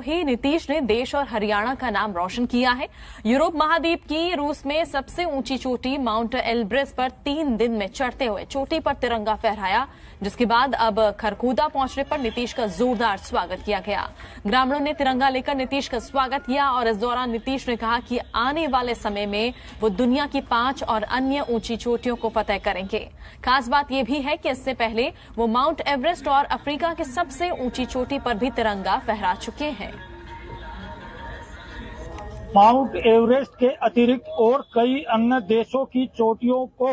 ही नीतीश ने देश और हरियाणा का नाम रोशन किया है। यूरोप महाद्वीप की रूस में सबसे ऊँची चोटी माउंट एल्ब्रेस पर तीन दिन में चढ़ते हुए चोटी पर तिरंगा फहराया, जिसके बाद अब खरकूदा पहुँचने पर नीतीश का जोरदार स्वागत किया गया। ग्रामीणों ने तिरंगा लेकर नीतीश का स्वागत किया और इस दौरान नीतीश ने कहा कि आने वाले समय में वो दुनिया की पाँच और अन्य ऊँची चोटियों को फतेह करेंगे। खास बात यह भी है कि इससे पहले वो माउंट एवरेस्ट और अफ्रीका के सबसे ऊँची चोटी पर भी तिरंगा फहरा चुके हैं। माउंट एवरेस्ट के अतिरिक्त और कई अन्य देशों की चोटियों को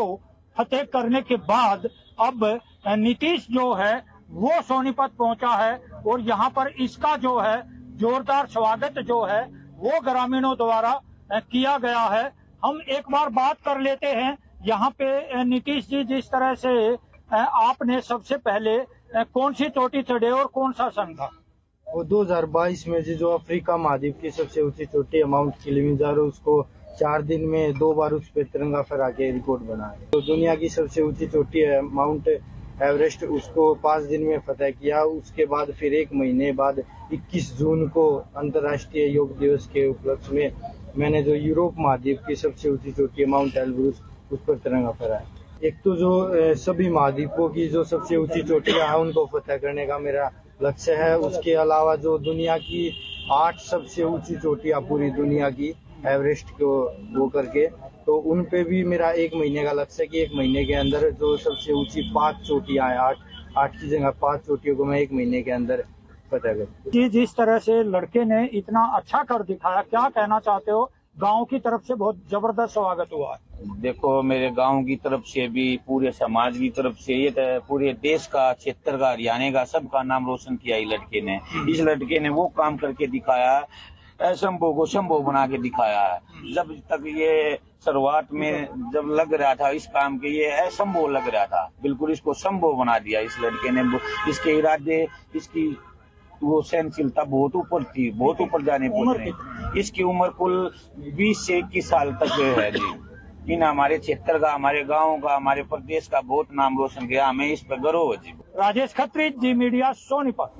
फतेह करने के बाद अब नीतीश जो है, वो सोनीपत पहुँचा है और यहाँ पर इसका जो है, जोरदार स्वागत जो है, वो ग्रामीणों द्वारा किया गया है। हम एक बार बात कर लेते हैं। यहाँ पे नीतीश जी, जिस तरह से आपने सबसे पहले कौन सी चोटी चढ़े और कौन सा संघ था? वो 2022 में जो अफ्रीका महाद्वीप की सबसे ऊँची चोटी है, माउंट किलिमिजारो, उसको चार दिन में दो बार उस पर तिरंगा फहरा के रिकॉर्ड बना है। तो दुनिया की सबसे ऊँची चोटी है, माउंट एवरेस्ट, उसको पाँच दिन में फतेह किया। उसके बाद फिर एक महीने बाद 21 जून को अंतर्राष्ट्रीय योग दिवस के उपलक्ष्य में मैंने जो यूरोप महाद्वीप की सबसे ऊँची चोटी है, माउंट एलब्रूस, उस पर तिरंगा फहराया। एक तो जो सभी महाद्वीपों की जो सबसे ऊँची चोटियाँ हैं, उनको फतेह करने का मेरा लक्ष्य है। उसके अलावा जो दुनिया की आठ सबसे ऊँची चोटियाँ पूरी दुनिया की, एवरेस्ट को, वो करके तो उन पे भी मेरा एक महीने का लक्ष्य है कि एक महीने के अंदर जो सबसे ऊँची पाँच चोटियाँ हैं, आठ आठ की जगह पाँच चोटियों को मैं एक महीने के अंदर पता कर जिस तरह से लड़के ने इतना अच्छा कर दिखाया, क्या कहना चाहते हो? गाँव की तरफ़ से बहुत ज़बरदस्त स्वागत हुआ है। देखो मेरे गाँव की तरफ़ से भी पूरे समाज की तरफ़ से ये तो पूरे देश का क्षेत्र का हरियाणा का सबका नाम रोशन किया इस लड़के ने। इस लड़के ने वो काम करके दिखाया असंभव को संभव बना के दिखाया। है जब तक ये शुरुआत में जब लग रहा था इस काम के ये असंभव लग रहा था बिल्कुल इसको संभव बना दिया इस लड़के ने। इसके इरादे इसकी वो सहनशीलता बहुत ऊपर थी बहुत ऊपर जाने पहुँच इसकी उम्र कुल 20 से इक्कीस साल तक है जी। इन हमारे क्षेत्र का, हमारे गाँव का, हमारे प्रदेश का बहुत नाम रोशन किया। हमें इस पर गर्व है जी। राजेश खत्री, जी मीडिया, सोनीपत।